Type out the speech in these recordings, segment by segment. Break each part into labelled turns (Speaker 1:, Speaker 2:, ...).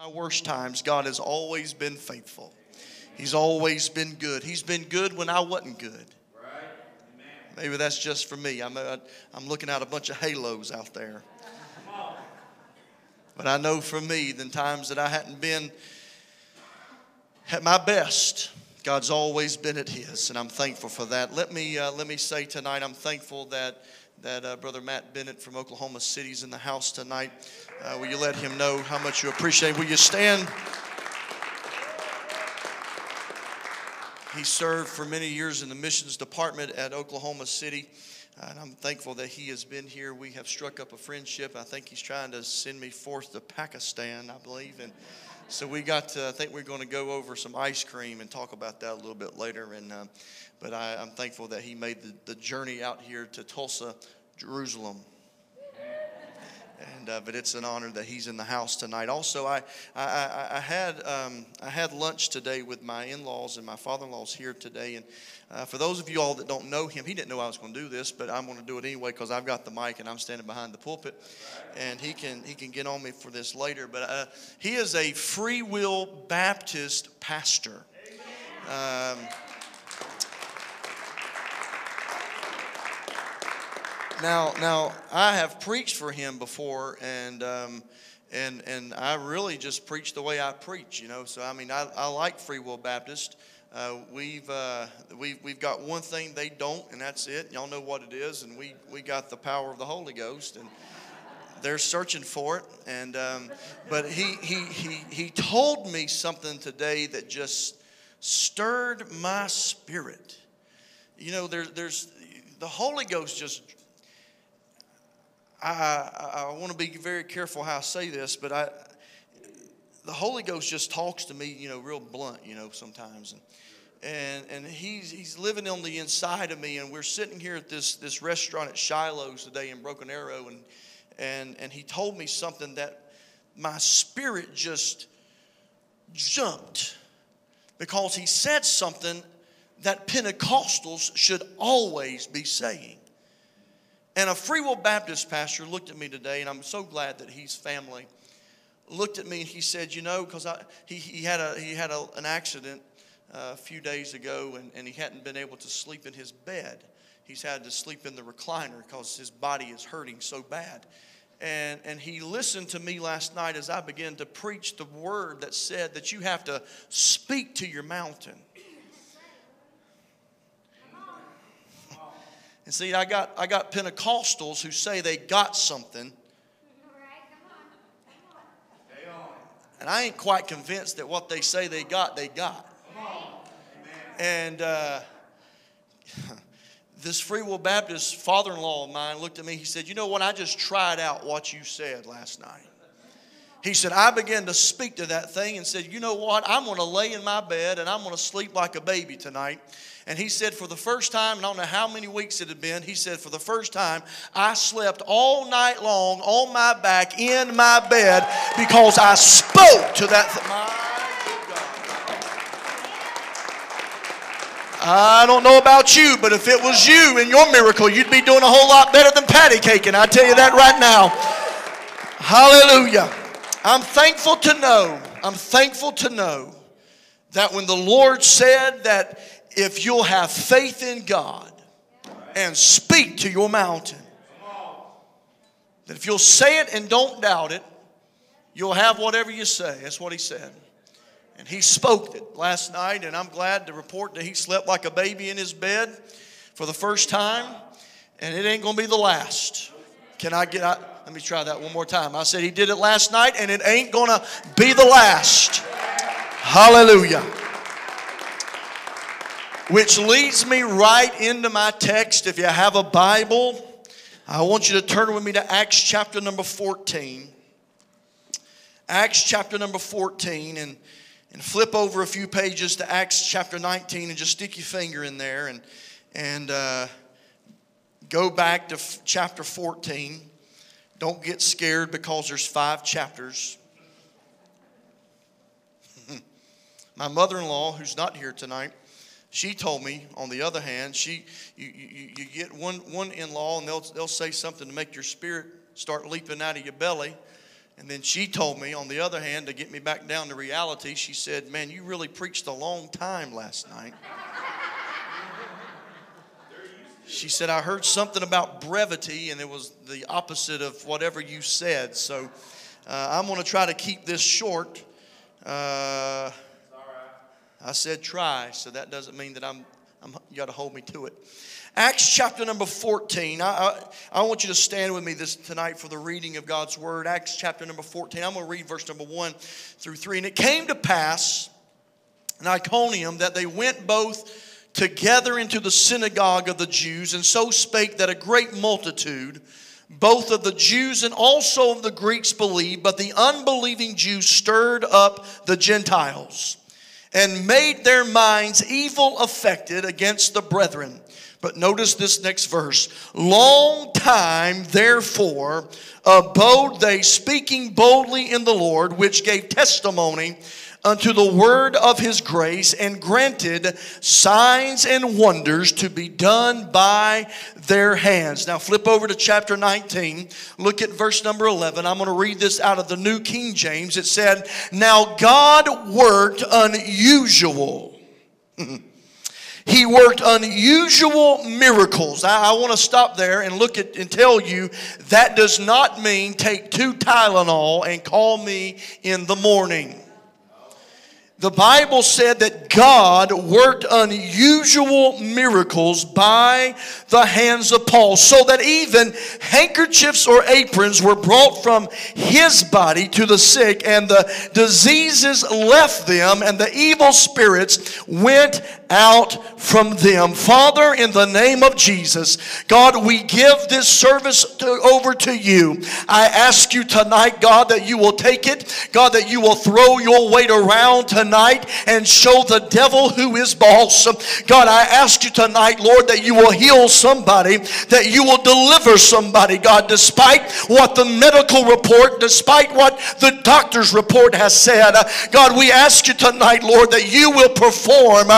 Speaker 1: my worst times, God has always been faithful. He's always been good. He's been good when I wasn't good. Maybe that's just for me. I'm, uh, I'm looking at a bunch of halos out there. But I know for me, the times that I hadn't been at my best, God's always been at His, and I'm thankful for that. Let me uh, let me say tonight, I'm thankful that that uh, Brother Matt Bennett from Oklahoma City is in the house tonight. Uh, will you let him know how much you appreciate? Will you stand? He served for many years in the missions department at Oklahoma City. And I'm thankful that he has been here. We have struck up a friendship. I think he's trying to send me forth to Pakistan, I believe. And so we got to, I think we're going to go over some ice cream and talk about that a little bit later. And, uh, but I, am thankful that he made the, the journey out here to Tulsa, Jerusalem. And, uh, but it's an honor that he's in the house tonight. Also, I, I, I had, um, I had lunch today with my in laws, and my father in law's here today. And uh, for those of you all that don't know him, he didn't know I was going to do this, but I'm going to do it anyway because I've got the mic and I'm standing behind the pulpit. And he can, he can get on me for this later. But uh, he is a free will Baptist pastor. Um, Now, now I have preached for him before, and um, and and I really just preach the way I preach, you know. So I mean, I, I like Free Will Baptist. Uh, we've uh, we've we've got one thing they don't, and that's it. Y'all know what it is, and we we got the power of the Holy Ghost, and they're searching for it. And um, but he he he he told me something today that just stirred my spirit. You know, there, there's the Holy Ghost just I, I, want to be very careful how I say this, but I, the Holy Ghost just talks to me, you know, real blunt, you know, sometimes. And, and, and he's, he's living on the inside of me. And we're sitting here at this, this restaurant at Shiloh's today in Broken Arrow. And, and, and he told me something that my spirit just jumped because he said something that Pentecostals should always be saying. And a Free Will Baptist pastor looked at me today, and I'm so glad that he's family. Looked at me and he said, You know, because he, he had, a, he had a, an accident uh, a few days ago and, and he hadn't been able to sleep in his bed. He's had to sleep in the recliner because his body is hurting so bad. And, and he listened to me last night as I began to preach the word that said that you have to speak to your mountain. And see, I got, I got Pentecostals who say they got something. And I ain't quite convinced that what they say they got, they got. And uh, this Free Will Baptist father in law of mine looked at me. He said, You know what? I just tried out what you said last night. He said, I began to speak to that thing and said, You know what? I'm going to lay in my bed and I'm going to sleep like a baby tonight. And he said, for the first time, I don't know how many weeks it had been, he said, for the first time, I slept all night long on my back in my bed because I spoke to that. Th- I don't know about you, but if it was you and your miracle, you'd be doing a whole lot better than patty caking. I tell you that right now. Hallelujah. I'm thankful to know, I'm thankful to know that when the Lord said that if you'll have faith in God and speak to your mountain. That if you'll say it and don't doubt it, you'll have whatever you say. That's what he said. And he spoke it last night, and I'm glad to report that he slept like a baby in his bed for the first time, and it ain't to be the last. Can I get out? Let me try that one more time. I said he did it last night, and it ain't to be the last. Hallelujah. Which leads me right into my text. If you have a Bible, I want you to turn with me to Acts chapter number 14. Acts chapter number 14 and, and flip over a few pages to Acts chapter 19 and just stick your finger in there and, and uh, go back to f- chapter 14. Don't get scared because there's five chapters. My mother in law, who's not here tonight, she told me, on the other hand, she you, you, you get one, one in law and they'll, they'll say something to make your spirit start leaping out of your belly. And then she told me, on the other hand, to get me back down to reality, she said, Man, you really preached a long time last night. She said, I heard something about brevity, and it was the opposite of whatever you said. So uh, I'm going to try to keep this short. Uh, I said try, so that doesn't mean that I'm, I'm you got to hold me to it. Acts chapter number 14. I, I, I, want you to stand with me this tonight for the reading of God's word. Acts chapter number 14. I'm going to read verse number 1 through 3. And it came to pass in Iconium that they went both together into the synagogue of the Jews, and so spake that a great multitude, both of the Jews and also of the Greeks, believed, but the unbelieving Jews stirred up the Gentiles and made their minds evil affected against the brethren. But notice this next verse. Long time, therefore, abode they speaking boldly in the Lord, which gave testimony unto the word of his grace and granted signs and wonders to be done by their hands. Now flip over to chapter 19. Look at verse number 11. I'm going to read this out of the New King James. It said, Now God worked unusual. He worked unusual miracles. I, I want to stop there and look at and tell you that does not mean take two Tylenol and call me in the morning the Bible said that God worked unusual miracles by the hands of Paul, so that even handkerchiefs or aprons were brought from his body to the sick, and the diseases left them, and the evil spirits went out from them. Father, in the name of Jesus, God, we give this service to, over to you. I ask you tonight, God, that you will take it, God, that you will throw your weight around tonight and show the devil who is boss. God, I ask you tonight, Lord, that you will heal somebody, that you will deliver somebody, God, despite what the medical report, despite what the doctor's report has said. God, we ask you tonight, Lord, that you will perform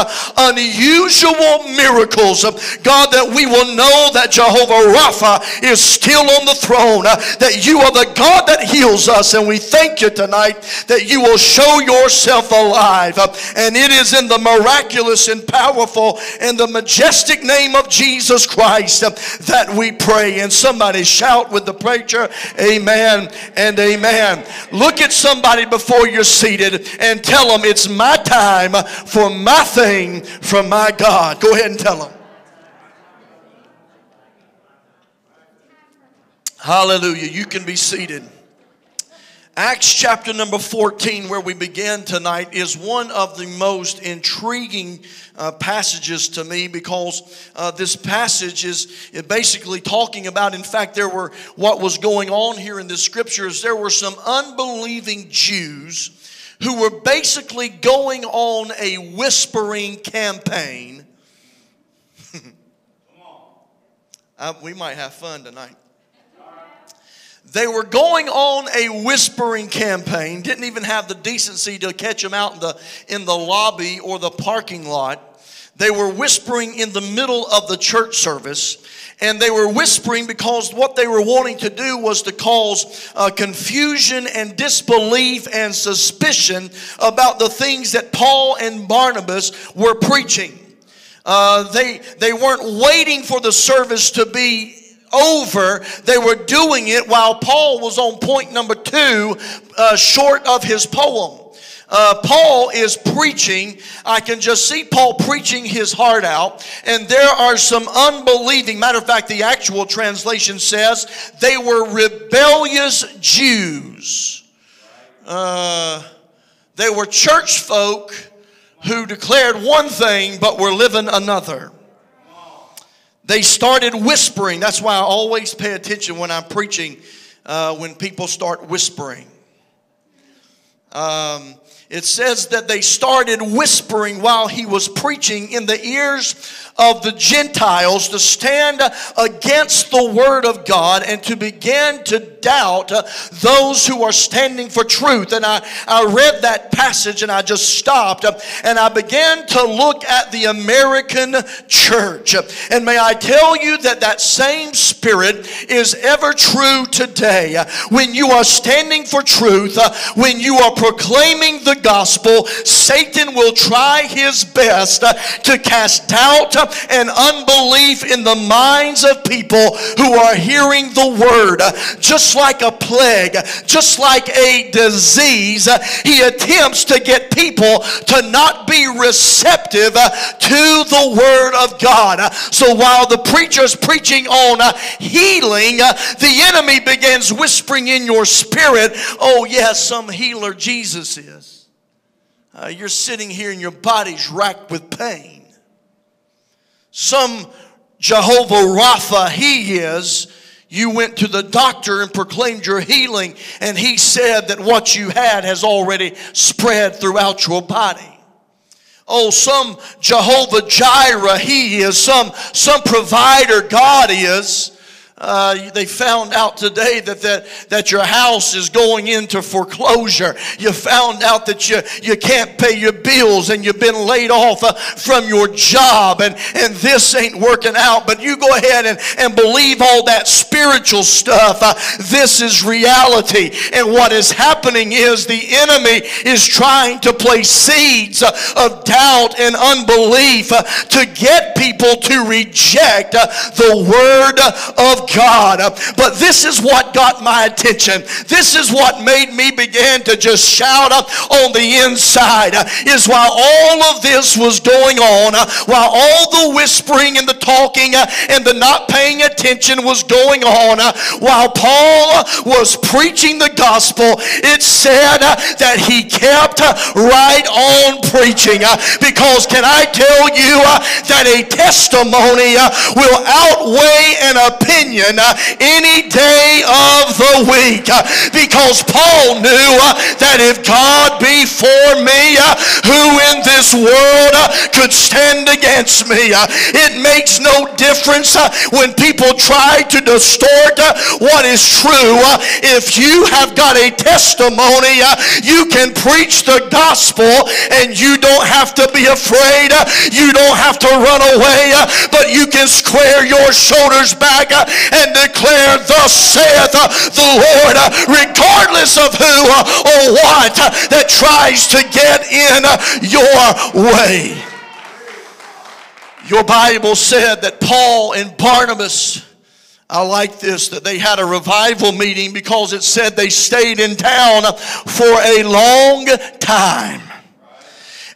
Speaker 1: unusual miracles. God, that we will know that Jehovah Rapha is still on the throne, uh, that you are the God that heals us. And we thank you tonight that you will show yourself alive. Uh, and it is in the miraculous and powerful and the majestic name of Jesus Christ uh, that we pray. And somebody shout with the preacher, Amen and Amen. Look at somebody before you're seated and tell them it's my time for my thing from my God. Go ahead and tell them. Hallelujah. You can be seated. Acts chapter number 14, where we begin tonight, is one of the most intriguing uh, passages to me because uh, this passage is basically talking about, in fact, there were what was going on here in the scriptures. There were some unbelieving Jews who were basically going on a whispering campaign. uh, we might have fun tonight. They were going on a whispering campaign, didn't even have the decency to catch them out in the, in the lobby or the parking lot. They were whispering in the middle of the church service and they were whispering because what they were wanting to do was to cause uh, confusion and disbelief and suspicion about the things that Paul and Barnabas were preaching. Uh, they, they weren't waiting for the service to be over. They were doing it while Paul was on point number two, uh, short of his poem uh, Paul is preaching. I can just see Paul preaching his heart out. And there are some unbelieving, matter of fact, the actual translation says they were rebellious Jews. Uh, they were church folk who declared one thing but were living another. They started whispering. That's why I always pay attention when I'm preaching, uh, when people start whispering. Um, it says that they started whispering while he was preaching in the ears of the Gentiles to stand against the word of God and to begin to doubt uh, those who are standing for truth. And I, I read that passage and I just stopped uh, and I began to look at the American church. And may I tell you that that same spirit is ever true today. When you are standing for truth, uh, when you are proclaiming the gospel, Satan will try his best to cast doubt and unbelief in the minds of people who are hearing the word. Just like a plague, just like a disease, he attempts to get people to not be receptive to the word of God. So while the preacher is preaching on healing, the enemy begins whispering in your spirit, Oh, yes, some healer Jesus is. Uh, you're sitting here and your body's racked with pain. Some Jehovah Rapha, he is. You went to the doctor and proclaimed your healing, and he said that what you had has already spread throughout your body. Oh, some Jehovah Jireh, he is. Some, some provider, God is. Uh, they found out today that, that, that your house is going into foreclosure. You found out that you, you can't pay your bills and you've been laid off uh, from your job and, and this ain't working out. But you go ahead and, and believe all that spiritual stuff. Uh, this is reality. And what is happening is the enemy is trying to place seeds uh, of doubt and unbelief uh, to get people to reject uh, the word of God. But this is what got my attention. This is what made me begin to just shout up on the inside. Is while all of this was going on, while all the whispering and the talking and the not paying attention was going on, while Paul was preaching the gospel, it said that he kept right on preaching. Because can I tell you that a testimony will outweigh an opinion uh, any day of the week uh, because Paul knew uh, that if God be for me, uh, who in this world uh, could stand against me? Uh, it makes no difference when people try to distort what is true. If you have got a testimony, you can preach the gospel and you don't have to be afraid. You don't have to run away, but you can square your shoulders back and declare, Thus saith the Lord, regardless of who or what that tries to get in your way. Your Bible said that Paul and Barnabas. I like this that they had a revival meeting because it said they stayed in town for a long time.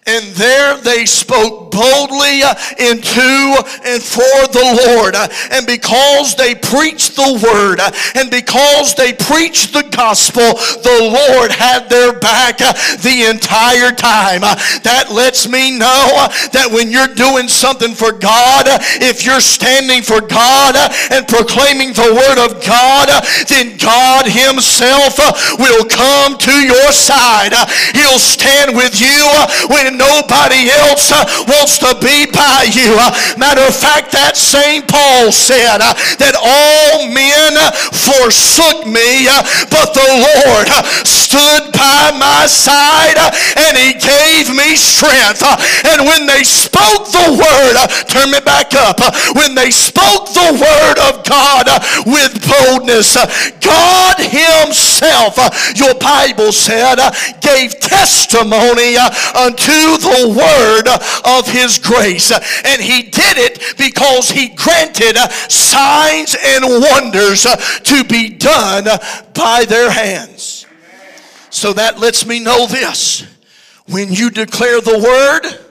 Speaker 1: And there they spoke boldly uh, into and for the Lord. Uh, and because they preached the word uh, and because they preached the gospel, the Lord had their back uh, the entire time. Uh, that lets me know uh, that when you're doing something for God, if you're standing for God and proclaiming the word of God, then God himself will come to your side. He'll stand with you when nobody else uh, wants to be by you. Uh, matter of fact, that same Paul said uh, that all men forsook me, uh, but the Lord uh, stood by my side uh, and he gave me strength. And when they spoke the word, turn me back up, when they spoke the word of God with boldness, God himself, your Bible said, gave testimony uh, unto the word of his grace. And he did it because he granted uh, signs and wonders uh, to be done by their hands. So that lets me know this. When you declare the word,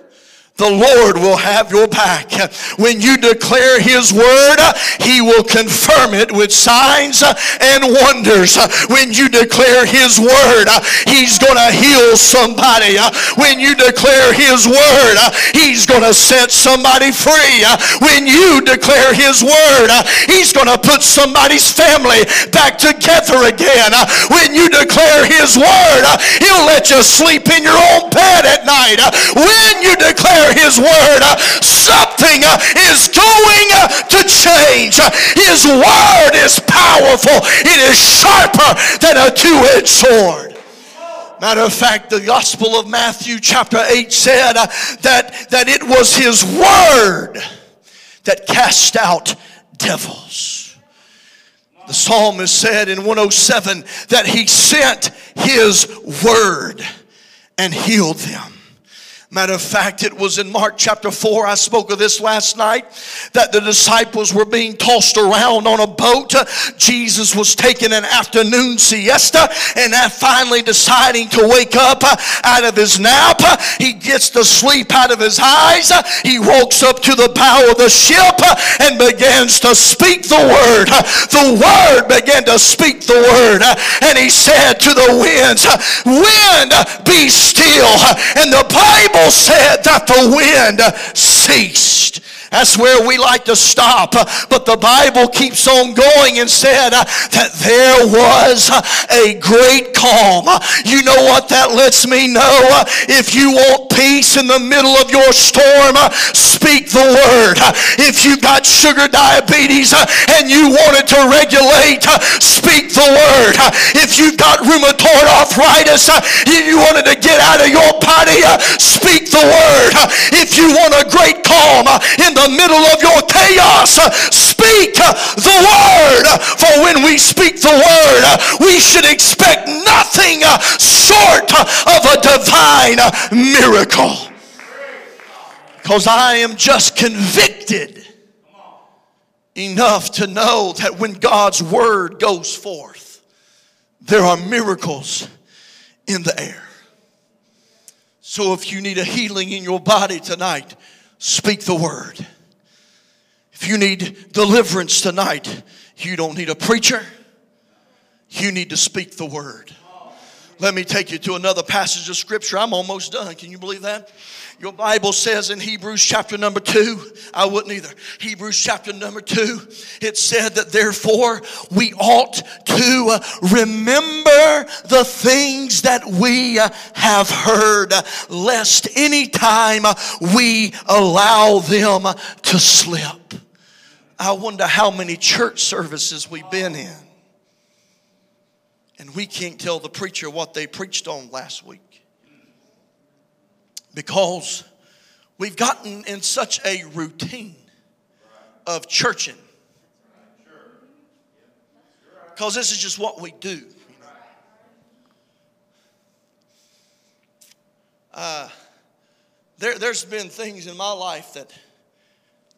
Speaker 1: the Lord will have your back. When you declare His word, He will confirm it with signs and wonders. When you declare His word, He's going to heal somebody. When you declare His word, He's going to set somebody free. When you declare His word, He's going to put somebody's family back together again. When you declare His word, He'll let you sleep in your own bed at night. When you declare His word, uh, something uh, is going uh, to change. His word is powerful, it is sharper than a two edged sword. Matter of fact, the Gospel of Matthew, chapter 8, said that, that it was His word that cast out devils. The psalmist said in 107 that he sent his word and healed them. Matter of fact, it was in Mark chapter 4, I spoke of this last night, that the disciples were being tossed around on a boat. Jesus was taking an afternoon siesta and finally deciding to wake up out of his nap. He gets the sleep out of his eyes. He walks up to the bow of the ship and begins to speak the word. The word began to speak the word. And he said to the winds, Wind, be still. And the Bible said that the wind ceased. That's where we like to stop. But the Bible keeps on going and said uh, that there was a great calm. You know what that lets me know? If you want peace in the middle of your storm, speak the word. If you got sugar diabetes and you want it to regulate, speak the word. If you've got rheumatoid arthritis, and you wanted to get out of your body, speak the word. If you want a great calm in the middle of your chaos, speak the word. For when we speak the word, we should expect nothing short of a divine miracle. Because I am just convicted enough to know that when God's word goes forth, there are miracles in the air. So if you need a healing in your body tonight, speak the word. If you need deliverance tonight, you don't need a preacher. You need to speak the word. Let me take you to another passage of scripture. I'm almost done. Can you believe that? Your Bible says in Hebrews chapter number two, I wouldn't either. Hebrews chapter number two, it said that therefore we ought to remember the things that we have heard, lest any time we allow them to slip. I wonder how many church services we've been in. And we can't tell the preacher what they preached on last week because we've gotten in such a routine of churching. Because this is just what we do. Uh, there, there's been things in my life that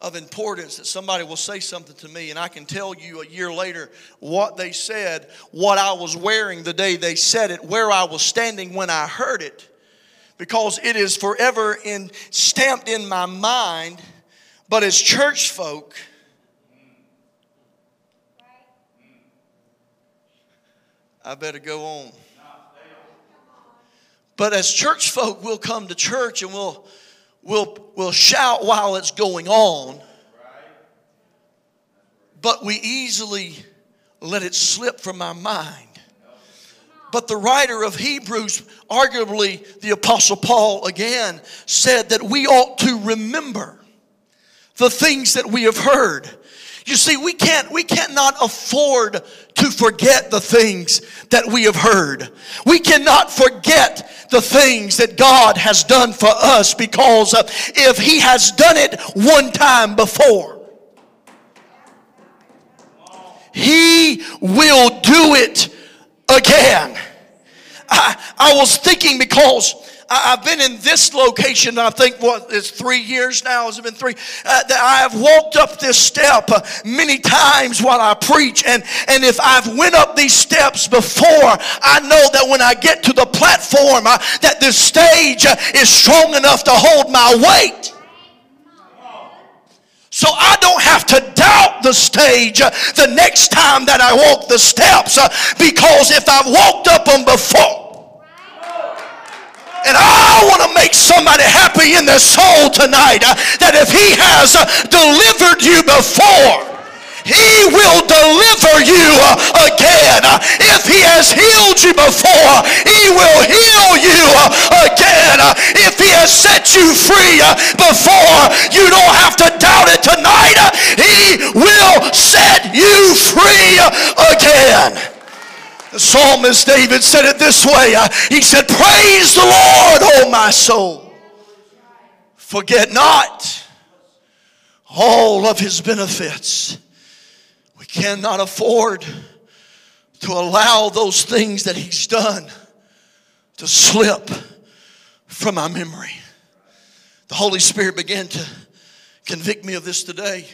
Speaker 1: of importance that somebody will say something to me and I can tell you a year later what they said, what I was wearing the day they said it, where I was standing when I heard it because it is forever in, stamped in my mind. But as church folk, I better go on. But as church folk, we'll come to church and we'll, we'll, we'll shout while it's going on. But we easily let it slip from our mind. But the writer of Hebrews, arguably the Apostle Paul again, said that we ought to remember the things that we have heard. You see, we can't, we cannot afford to forget the things that we have heard. We cannot forget the things that God has done for us because if He has done it one time before, He will do it again. I, I was thinking because I, have been in this location, I think what it's three years now, has it been three? Uh, that I have walked up this step uh, many times while I preach. And, and if I've went up these steps before, I know that when I get to the platform, uh, that this stage uh, is strong enough to hold my weight. So I don't have to doubt the stage uh, the next time that I walk the steps uh, because if I've walked up them before, and I want to make somebody happy in their soul tonight uh, that if he has uh, delivered you before, He will deliver you uh, again. If He has healed you before, He will heal you uh, again. If He has set you free before, you don't have to doubt it tonight. He will set you free again. The psalmist David said it this way. Uh, he said, Praise the Lord, O my soul. Forget not all of his benefits. We cannot afford to allow those things that he's done to slip from our memory. The Holy Spirit began to convict me of this today.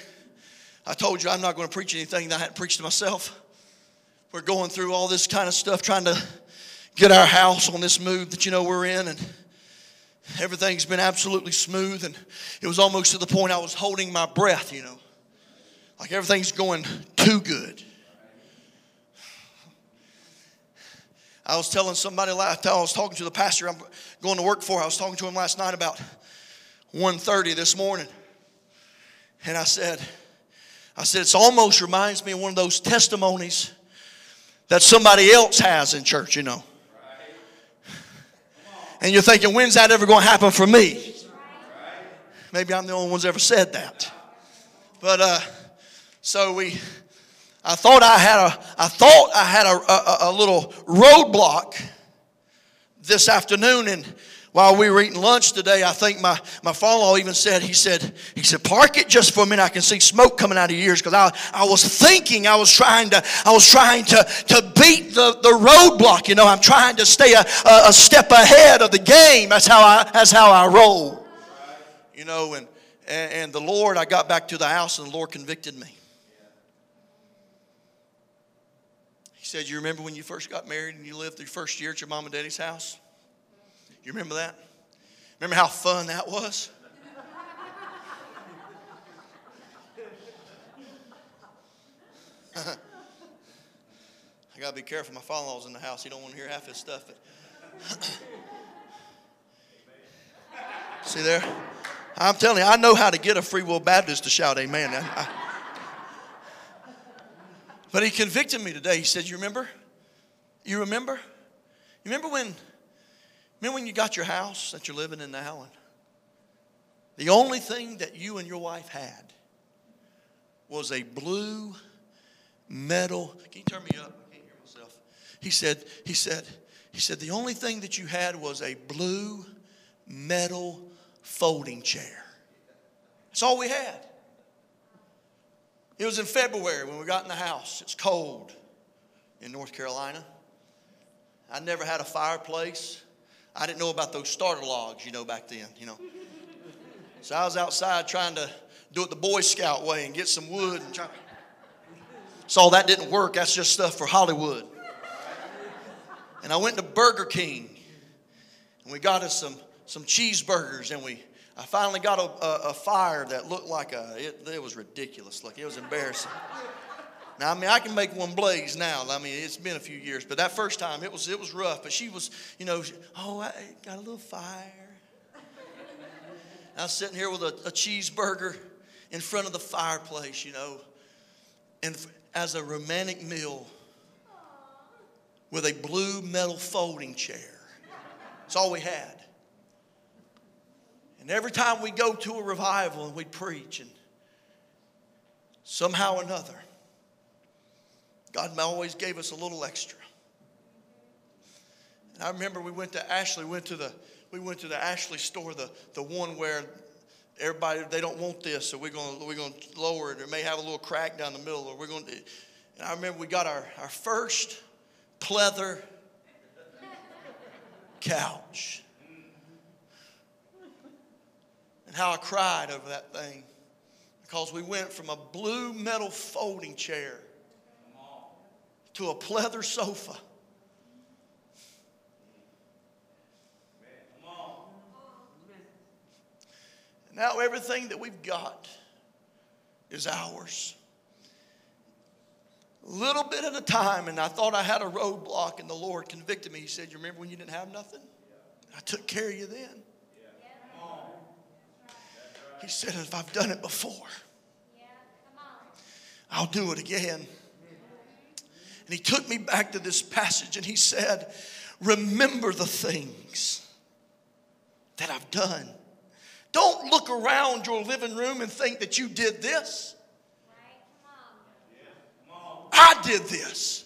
Speaker 1: I told you I'm not going to preach anything that I hadn't preached to myself. We're going through all this kind of stuff, trying to get our house on this move that you know we're in, and everything's been absolutely smooth. And it was almost to the point I was holding my breath, you know, like everything's going too good. I was telling somebody, last, I was talking to the pastor I'm going to work for. I was talking to him last night about 1.30 this morning. And I said, I said, it almost reminds me of one of those testimonies that somebody else has in church, you know. And you're thinking, when's that ever going to happen for me? Maybe I'm the only one who's ever said that. But uh, so we, I thought I had a, I thought I had a, a, a little roadblock this afternoon, and while we were eating lunch today, I think my, my father-in-law even said, he said, he said, park it just for a minute. I can see smoke coming out of your ears because I, I was thinking, I was trying to, I was trying to, to beat the, the roadblock. You know, I'm trying to stay a, a, a step ahead of the game. That's how I, that's how I roll. You know, and, and, and the Lord, I got back to the house and the Lord convicted me. He said, You remember when you first got married and you lived your first year at your mom and daddy's house? You remember that? Remember how fun that was? I gotta be careful. My father-in-law's in the house. He don't want to hear half his stuff. See there? I'm telling you, I know how to get a Free Will Baptist to shout amen. I, I, but he convicted me today. He said, You remember? You remember? You remember when Remember when you got your house that you're living in now? And the only thing that you and your wife had was a blue metal. Can you turn me up? I can't hear myself. He said, he said, he said, the only thing that you had was a blue metal folding chair. That's all we had. It was in February when we got in the house. It's cold in North Carolina. I never had a fireplace. I didn't know about those starter logs, you know, back then, you know. So I was outside trying to do it the Boy Scout way and get some wood and try. Saw that didn't work. That's just stuff for Hollywood. And I went to Burger King and we got us some, some cheeseburgers and we I finally got a, a, a fire that looked like a it, it was ridiculous. Like it was embarrassing. Now, I mean, I can make one blaze now. I mean, it's been a few years, but that first time it was it was rough. But she was, you know, oh, I got a little fire. I was sitting here with a, a cheeseburger in front of the fireplace, you know, and as a romantic meal with a blue metal folding chair. That's all we had. And every time we go to a revival and we preach, and somehow or another, God always gave us a little extra. And I remember we went to Ashley, went to the we went to the Ashley store, the, the one where everybody they don't want this, so we're gonna we're gonna lower it. It may have a little crack down the middle, or we're gonna. And I remember we got our, our first pleather couch. And how I cried over that thing. Because we went from a blue metal folding chair to a pleather sofa. Now everything that we've got is ours. A little bit at a time, and I thought I had a roadblock, and the Lord convicted me. He said, You remember when you didn't have nothing? I took care of you then. He said, If I've done it before, I'll do it again. And he took me back to this passage and he said, Remember the things that I've done. Don't look around your living room and think that you did this. I did this.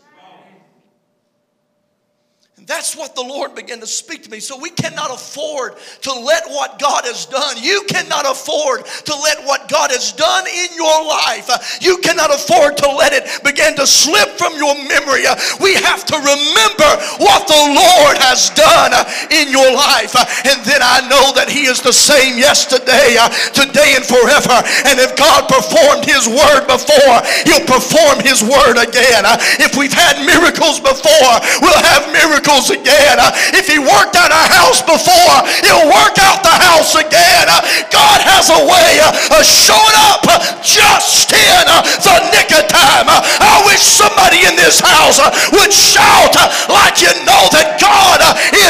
Speaker 1: And that's what the Lord began to speak to me. So we cannot afford to let what God has done. You cannot afford to let what God has done in your life. You cannot afford to let it begin to slip from your memory. We have to remember what the Lord has done in your life. And then I know that He is the same yesterday, today, and forever. And if God performed His word before, He'll perform His word again. If we've had miracles before, we'll have miracles miracles again. If he worked out a house before, he'll work out the house again. God has a way of showing up just in the nick of time. I wish somebody in this house would shout like you know that God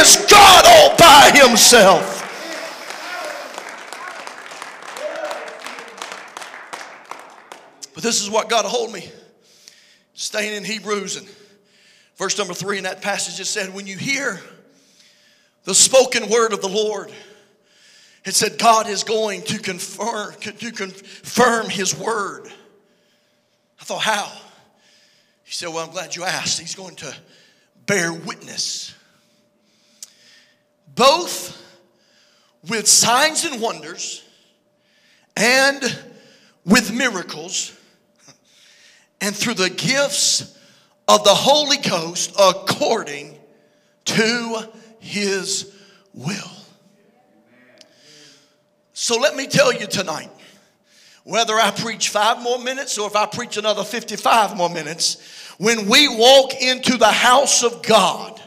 Speaker 1: is God all by himself. But this is what got a hold me. Staying in Hebrews and Verse number three in that passage it said, When you hear the spoken word of the Lord, it said, God is going to confirm, to confirm his word. I thought, how? He said, Well, I'm glad you asked. He's going to bear witness. Both with signs and wonders and with miracles and through the gifts of the Holy Ghost according to his will. So let me tell you tonight whether I preach five more minutes or if I preach another 55 more minutes, when we walk into the house of God,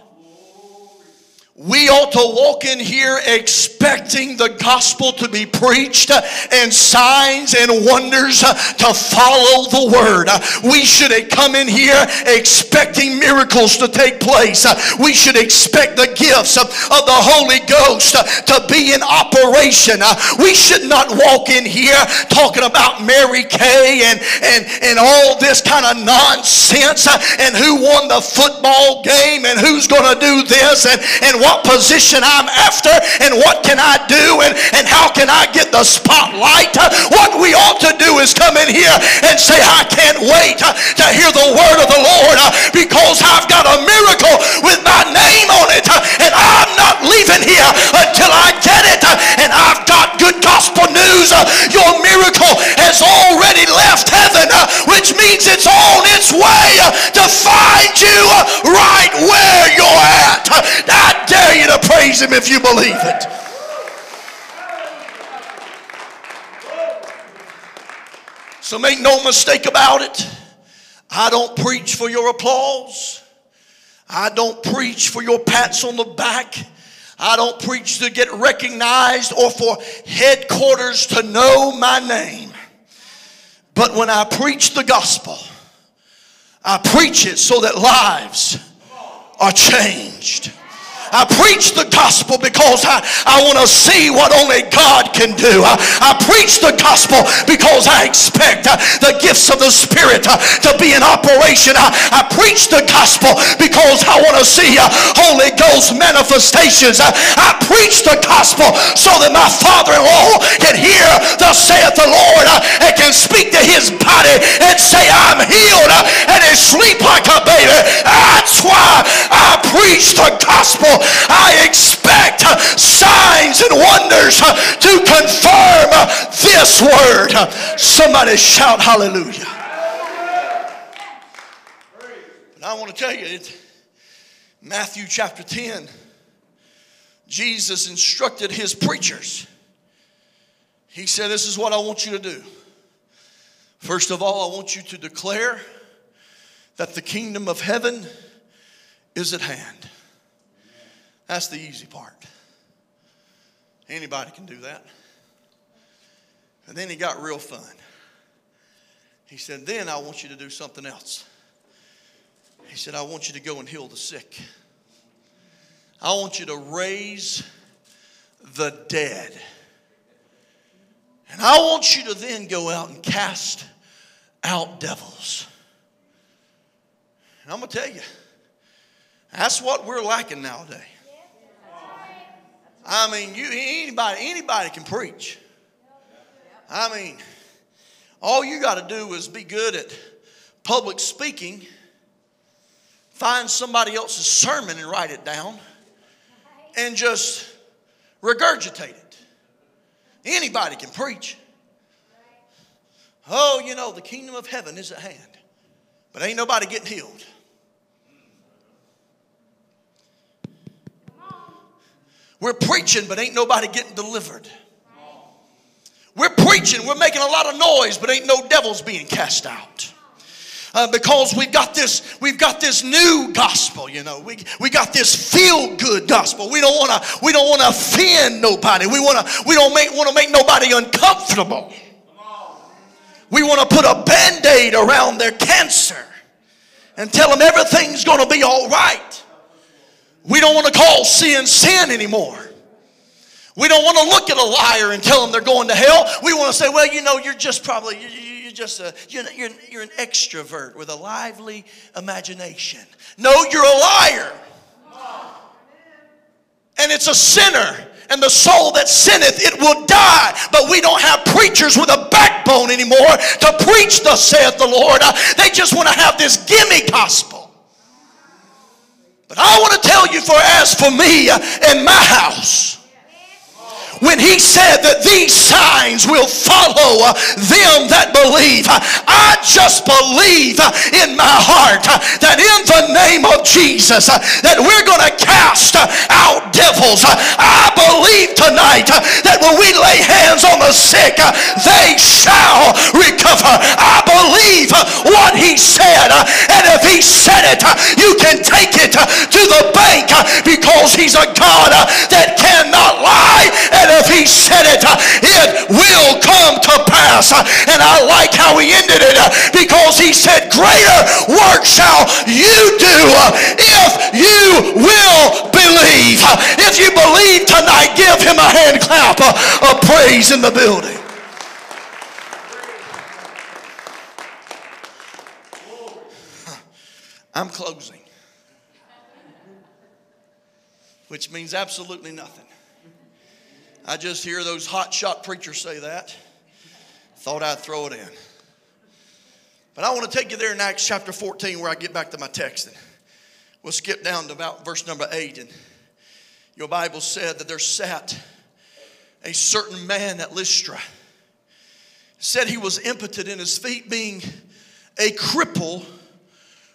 Speaker 1: we ought to walk in here expecting the gospel to be preached and signs and wonders to follow the word. We should come in here expecting miracles to take place. We should expect the gifts of the Holy Ghost to be in operation. We should not walk in here talking about Mary Kay and, and, and all this kind of nonsense and who won the football game and who's going to do this and, and what what position I'm after and what can I do and, and how can I get the spotlight. What we ought to do is come in here and say, I can't wait to hear the word of the Lord uh, because I've got a miracle with my name on it uh, and I'm not leaving here until I get it. Uh, and I've got good gospel news. Your miracle has already left heaven, which means it's on its way to find you right where you're at. I dare you to praise Him if you believe it. So make no mistake about it. I don't preach for your applause. I don't preach for your pats on the back. I don't preach to get recognized or for headquarters to know my name. But when I preach the gospel, I preach it so that lives are changed. I preach the gospel because I, I want to see what only God can do. I, I preach the gospel because I expect uh, the gifts of the Spirit uh, to be in operation. I, I preach the gospel because I want to see uh, Holy Ghost manifestations. I, I preach the gospel so that my father-in-law can hear the saith the Lord uh, and can speak to his body and say, I'm healed uh, and he sleep like a baby. That's why I preach the gospel I expect signs and wonders to confirm this word. Somebody shout hallelujah. And I want to tell you, Matthew chapter 10, Jesus instructed his preachers. He said, This is what I want you to do. First of all, I want you to declare that the kingdom of heaven is at hand. That's the easy part. Anybody can do that. And then he got real fun. He said, Then I want you to do something else. He said, I want you to go and heal the sick. I want you to raise the dead. And I want you to then go out and cast out devils. And I'm going to tell you, that's what we're lacking nowadays. I mean, you anybody anybody can preach. I mean, all you got to do is be good at public speaking, find somebody else's sermon and write it down, and just regurgitate it. Anybody can preach. Oh, you know, the kingdom of heaven is at hand, but ain't nobody getting healed. We're preaching, but ain't nobody getting delivered. We're preaching, we're making a lot of noise, but ain't no devils being cast out. Uh, because we've got this we've got this new gospel you know. We, we got this feel good gospel. We don't want to we don't want to offend nobody. We want to we don't make want to make nobody uncomfortable. We want to put a band-aid around their cancer and tell them everything's going to be all right we don't want to call sin sin anymore we don't want to look at a liar and tell them they're going to hell. We want to say, well, you know, you're just probably, you're just a, you're, you're, you're an extrovert with a lively imagination. No, you're a liar. And it's a sinner. And the soul that sinneth, it will die. But we don't have preachers with a backbone anymore to preach, thus saith the Lord. Uh, they just want to have this gimme gospel. But I want to tell you, for as for me and my house, when he said that these signs will follow uh, them that believe. I just believe uh, in my heart uh, that in the name of Jesus uh, that we're going to cast uh, out devils. Uh, I believe tonight that when we lay hands on the sick, they shall recover. I believe what he said. And if he said it, you can take it to the bank because he's a God that cannot lie. If he said it, it will come to pass. And I like how he ended it because he said, Greater work shall you do if you will believe. If you believe tonight, give him a hand clap of praise in the building. I'm closing. Which means absolutely nothing. I just hear those hot shot preachers say that. Thought I'd throw it in. But I want to take you there in Acts chapter 14 where I get back to my text. And we'll skip down to about verse number 8. And your Bible said that there sat a certain man at Lystra. Said he was impotent in his feet, being a cripple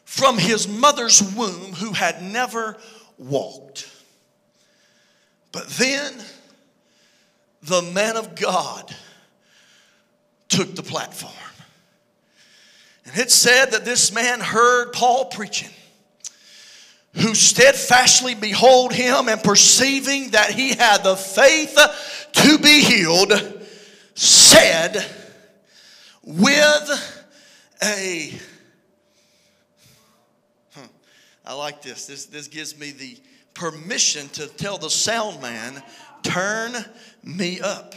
Speaker 1: from his mother's womb who had never walked. But then the man of God took the platform. And it said that this man heard Paul preaching, who steadfastly behold him and perceiving that he had the faith to be healed, said with a huh, I like this. This this gives me the permission to tell the sound man turn me up.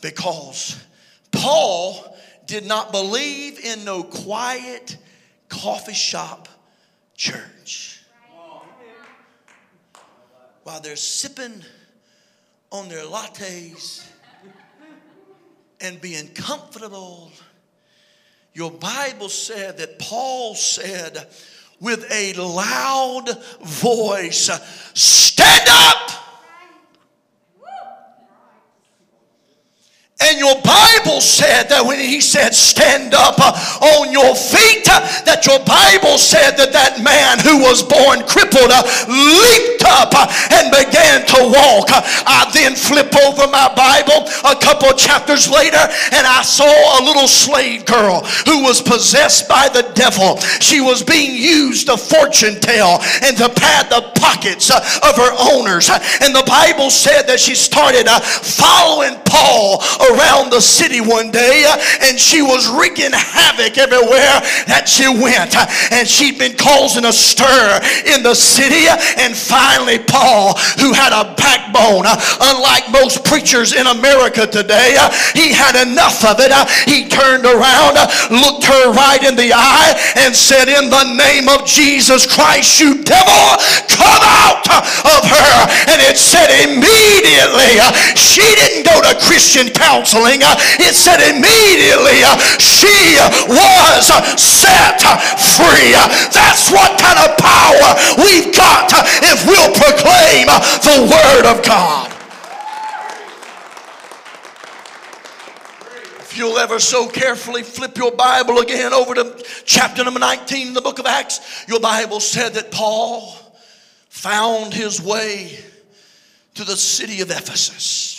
Speaker 1: Because Paul did not believe in no quiet coffee shop church. While they're sipping on their lattes and being comfortable, your Bible said that Paul said with a loud voice, Stand up! And your Bible said that when he said, Stand up uh, on your feet, uh, that your Bible said that that man who was born crippled uh, leaped up and began to walk. I then flip over my Bible a couple chapters later and I saw a little slave girl who was possessed by the devil. She was being used to fortune tell and to pad the pockets of her owners. And the Bible said that she started following Paul around the city one day uh, and she was wreaking havoc everywhere that she went. Uh, and she'd been causing a stir in the city. And finally, Paul, who had a backbone, uh, unlike most preachers in America today, he had enough of it. He turned around, looked her right in the eye, and said, In the name of Jesus Christ, you devil, come out of her. And it said immediately, she didn't go to Christian counseling. Uh, it said immediately uh, she was set free. Uh, that's what kind of power we've got if we'll proclaim the Word of God. If you'll ever so carefully flip your Bible again over to chapter number 19 in the book of Acts, your Bible said that Paul found his way to the city of Ephesus.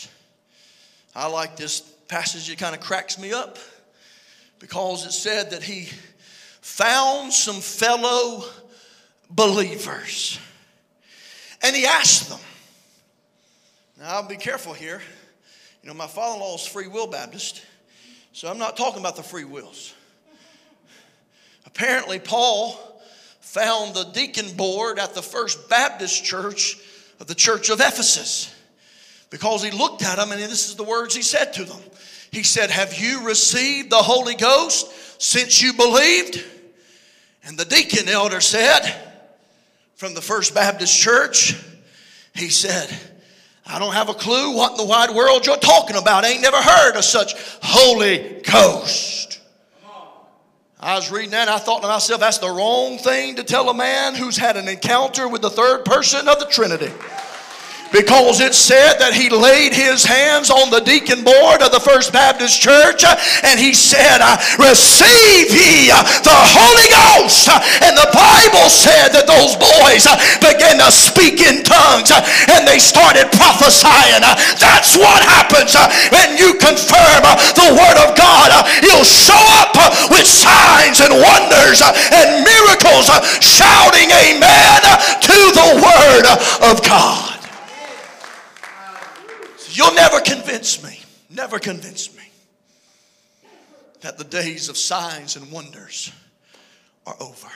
Speaker 1: I like this passage, it kind of cracks me up because it said that he found some fellow believers and he asked them. Now, I'll be careful here. You know, my father in law is Free Will Baptist, so I'm not talking about the free wills. Apparently, Paul found the deacon board at the First Baptist Church of the Church of Ephesus because he looked at them and this is the words he said to them. He said, Have you received the Holy Ghost since you believed? And the deacon elder said, from the First Baptist Church, he said, I don't have a clue what in the wide world you're talking about. I ain't never heard of such Holy Ghost. I was reading that and I thought to myself, that's the wrong thing to tell a man who's had an encounter with the third person of the Trinity because it said that he laid his hands on the deacon board of the First Baptist Church uh, and he said, Receive ye uh, the Holy Ghost. And the Bible said that those boys uh, began to speak in tongues and they started prophesying. That's what happens when you confirm the Word of God. He'll show up with signs and wonders and miracles, shouting amen to the Word of God. You'll never convince me, never convince me that the days of signs and wonders are over.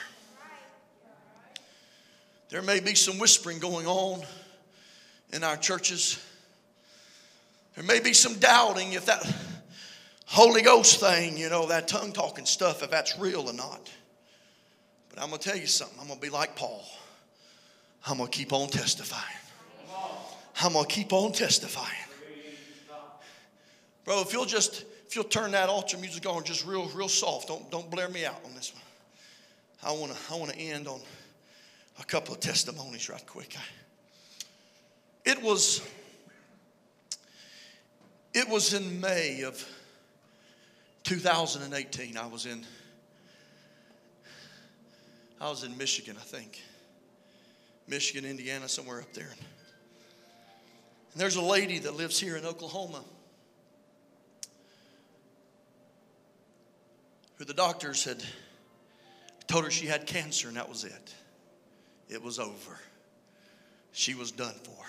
Speaker 1: There may be some whispering going on in our churches. There may be some doubting if that Holy Ghost thing, you know, that tongue talking stuff, if that's real or not. But I'm going to tell you something. I'm going to be like Paul. I'm going to keep on testifying. I'm going to keep on testifying. Bro, if you'll just if you'll turn that altar music on just real real soft, don't don't blare me out on this one. I want to I want to end on a couple of testimonies right quick. I, it was it was in May of 2018. I was in I was in Michigan, I think. Michigan, Indiana, somewhere up there. And there's a lady that lives here in Oklahoma. Who the doctors had told her she had cancer and that was it. It was over. She was done for.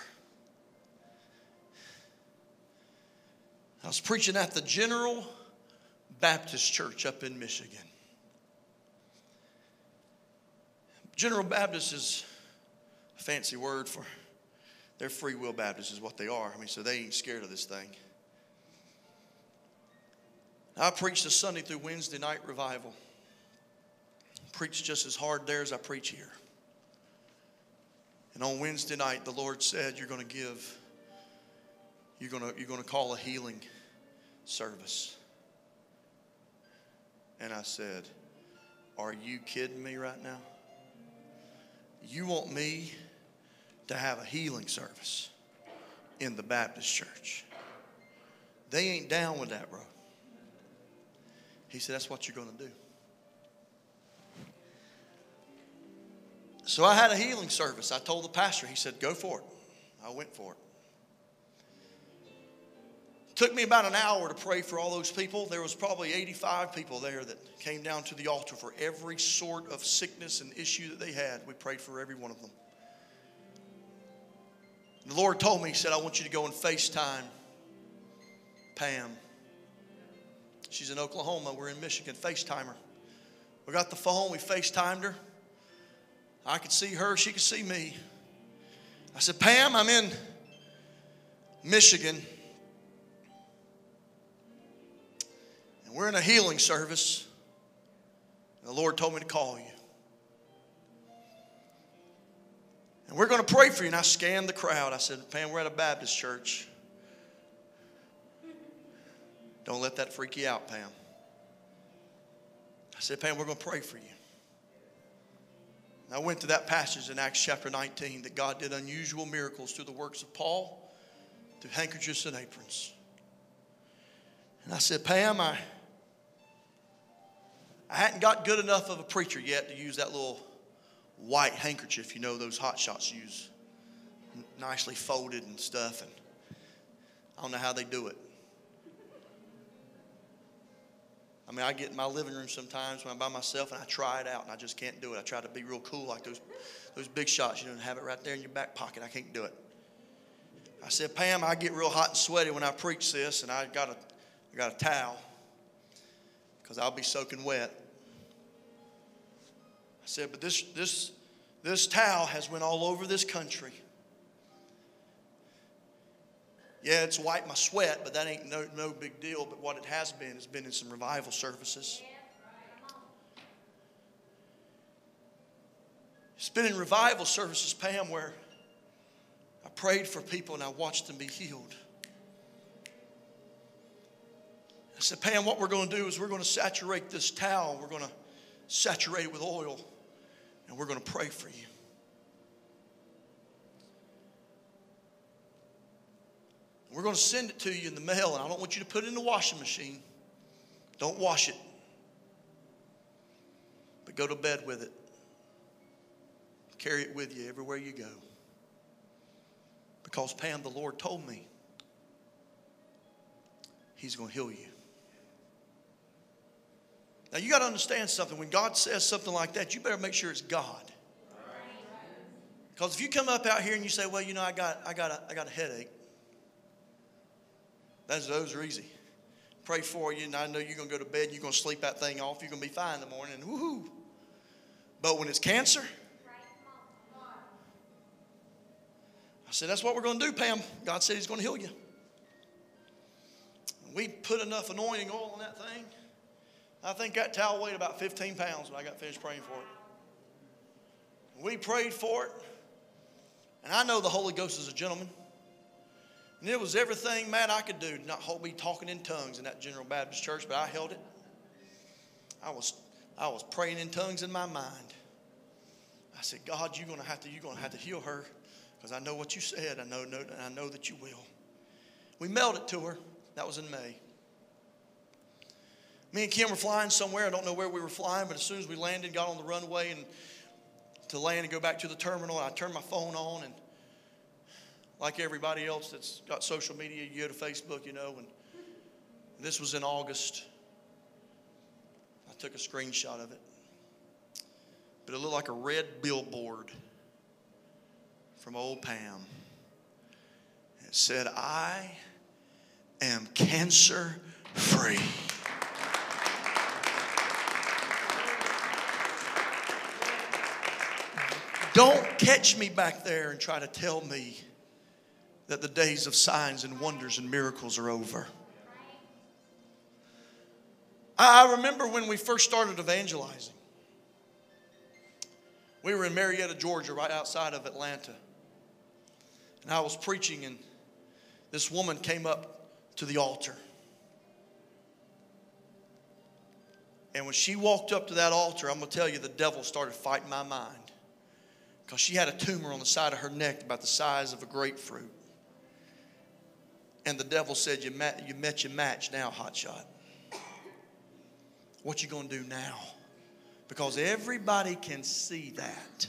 Speaker 1: I was preaching at the General Baptist Church up in Michigan. General Baptist is a fancy word for their free will Baptist is what they are. I mean, so they ain't scared of this thing. I preached a Sunday through Wednesday night revival. Preached just as hard there as I preach here. And on Wednesday night, the Lord said, You're going to give, you're going to, you're going to call a healing service. And I said, Are you kidding me right now? You want me to have a healing service in the Baptist church? They ain't down with that, bro. He said, That's what you're going to do. So I had a healing service. I told the pastor, he said, Go for it. I went for it. Took me about an hour to pray for all those people. There was probably 85 people there that came down to the altar for every sort of sickness and issue that they had. We prayed for every one of them. The Lord told me, He said, I want you to go and FaceTime Pam She's in Oklahoma. We're in Michigan. FaceTime her. We got the phone. We FaceTimed her. I could see her. She could see me. I said, Pam, I'm in Michigan. And we're in a healing service. And the Lord told me to call you. And we're going to pray for you. And I scanned the crowd. I said, Pam, we're at a Baptist church. Don't let that freak you out, Pam. I said, Pam, we're going to pray for you. And I went to that passage in Acts chapter 19 that God did unusual miracles through the works of Paul, through handkerchiefs and aprons. And I said, Pam, I, I hadn't got good enough of a preacher yet to use that little white handkerchief, you know, those hot shots use, nicely folded and stuff. And I don't know how they do it. I mean, I get in my living room sometimes when I'm by myself and I try it out and I just can't do it. I try to be real cool like those, those big shots. You don't have it right there in your back pocket. I can't do it. I said, Pam, I get real hot and sweaty when I preach this, and I got a, I got a towel because I'll be soaking wet. I said, but this, this, this towel has went all over this country. Yeah, it's wiped my sweat, but that ain't no, no big deal. But what it has been has been in some revival services. It's been in revival services, Pam, where I prayed for people and I watched them be healed. I said, Pam, what we're going to do is we're going to saturate this towel. We're going to saturate it with oil and we're going to pray for you. We're going to send it to you in the mail, and I don't want you to put it in the washing machine. Don't wash it. But go to bed with it. Carry it with you everywhere you go. Because, Pam, the Lord told me He's going to heal you. Now, you got to understand something. When God says something like that, you better make sure it's God. Because if you come up out here and you say, well, you know, I got, I got, a, I got a headache, those, those are easy. Pray for you, and I know you're going to go to bed, you're going to sleep that thing off, you're going to be fine in the morning, woohoo. But when it's cancer, I said, that's what we're going to do, Pam. God said He's going to heal you. We put enough anointing oil on that thing. I think that towel weighed about 15 pounds when I got finished praying for it. We prayed for it, and I know the Holy Ghost is a gentleman. And it was everything, man, I could do to not hold me talking in tongues in that General Baptist church, but I held it. I was, I was praying in tongues in my mind. I said, God, you're gonna have to, you're gonna have to heal her because I know what you said. I know, know, I know that you will. We mailed it to her. That was in May. Me and Kim were flying somewhere. I don't know where we were flying, but as soon as we landed, got on the runway and to land and go back to the terminal, I turned my phone on and like everybody else that's got social media, you go to Facebook, you know, and this was in August. I took a screenshot of it. But it looked like a red billboard from old Pam. It said, I am cancer free. Don't catch me back there and try to tell me that the days of signs and wonders and miracles are over. I remember when we first started evangelizing. We were in Marietta, Georgia, right outside of Atlanta. And I was preaching, and this woman came up to the altar. And when she walked up to that altar, I'm going to tell you, the devil started fighting my mind. Because she had a tumor on the side of her neck about the size of a grapefruit. And the devil said, You met, you met your match now, hotshot. What you going to do now? Because everybody can see that.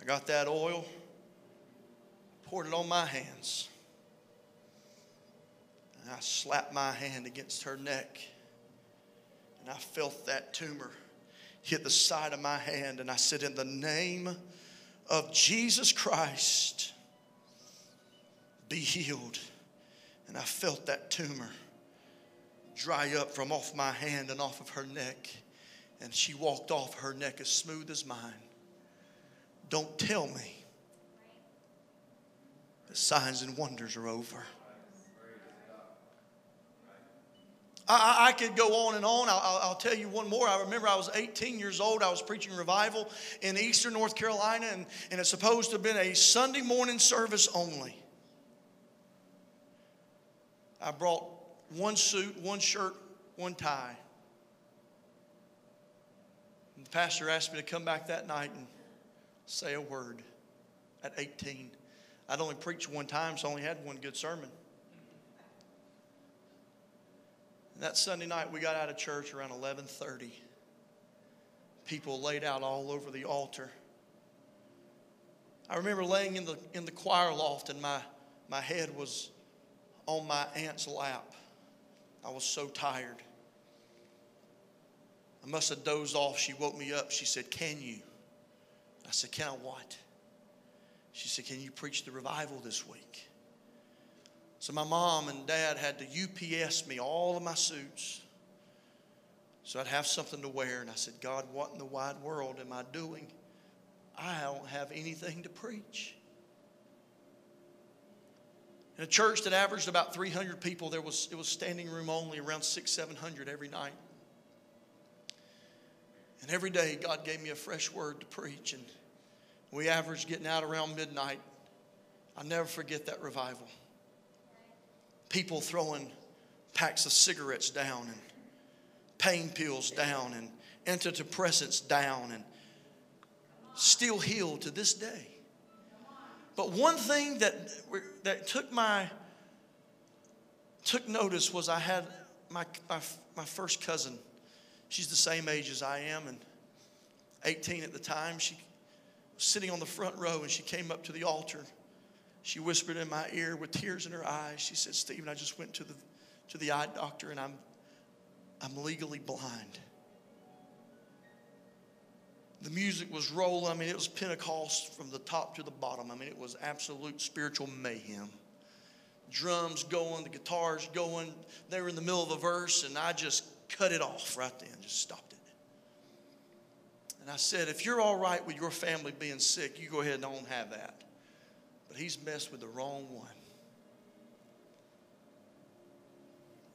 Speaker 1: I got that oil, poured it on my hands. And I slapped my hand against her neck. And I felt that tumor hit the side of my hand. And I said, In the name of Jesus Christ, be healed. And I felt that tumor dry up from off my hand and off of her neck. And she walked off her neck as smooth as mine. Don't tell me that signs and wonders are over. I, I, could go on and on. I'll, I'll, tell you one more. I remember I was 18 years old. I was preaching revival in eastern North Carolina, and, and it's supposed to have been a Sunday morning service only. I brought one suit, one shirt, one tie. And the pastor asked me to come back that night and say a word at 18. I'd only preached one time, so I only had one good sermon. And that Sunday night, we got out of church around 11:30. People laid out all over the altar. I remember laying in the in the choir loft, and my my head was on my aunt's lap. I was so tired. I must have dozed off. She woke me up. She said, Can you? I said, Can I what? She said, Can you preach the revival this week? So my mom and dad had to UPS me all of my suits so I'd have something to wear. And I said, God, what in the wide world am I doing? I don't have anything to preach. In a church that averaged about 300 people, there was, it was standing room only, around six, 700 every night. And every day, God gave me a fresh word to preach. And we averaged getting out around midnight. I'll never forget that revival people throwing packs of cigarettes down and pain pills down and antidepressants down and still healed to this day. But one thing that, that took my took notice was I had my, my, my first cousin. She's the same age as I am and 18 at the time. She was sitting on the front row and she came up to the altar she whispered in my ear with tears in her eyes. She said, Stephen, I just went to the, to the eye doctor and I'm, I'm legally blind. The music was rolling. I mean, it was Pentecost from the top to the bottom. I mean, it was absolute spiritual mayhem. Drums going, the guitars going. They were in the middle of a verse, and I just cut it off right then, just stopped it. And I said, if you're all right with your family being sick, you go ahead and don't have that but he's messed with the wrong one.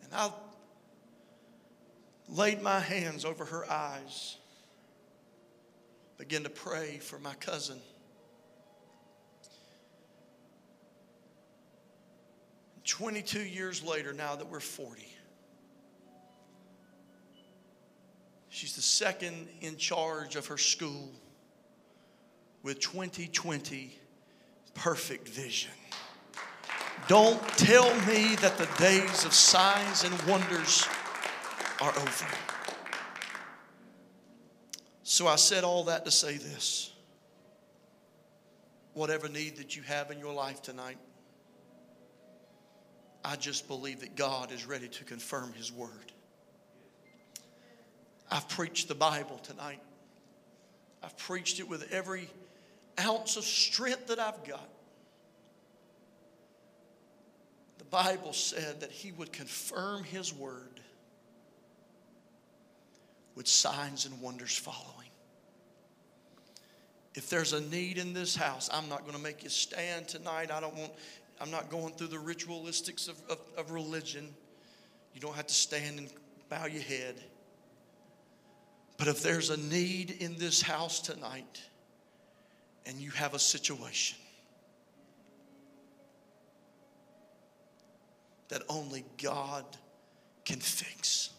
Speaker 1: And I laid my hands over her eyes, began to pray for my cousin. Twenty-two years later, now that we're forty. She's the second in charge of her school with 2020 perfect vision. Don't tell me that the days of signs and wonders are over. So I said all that to say this. Whatever need that you have in your life tonight, I just believe that God is ready to confirm His word. I've preached the Bible tonight. I've preached it with every ounce of strength that I've got. The Bible said that He would confirm His word with signs and wonders following. If there's a need in this house, I'm not going to make you stand tonight. I don't want, I'm not going through the ritualistics of, of, of religion. You don't have to stand and bow your head. But if there's a need in this house tonight, and you have a situation that only God can fix.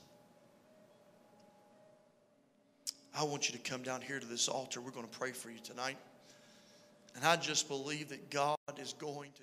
Speaker 1: I want you to come down here to this altar. We're going to pray for you tonight. And I just believe that God is going to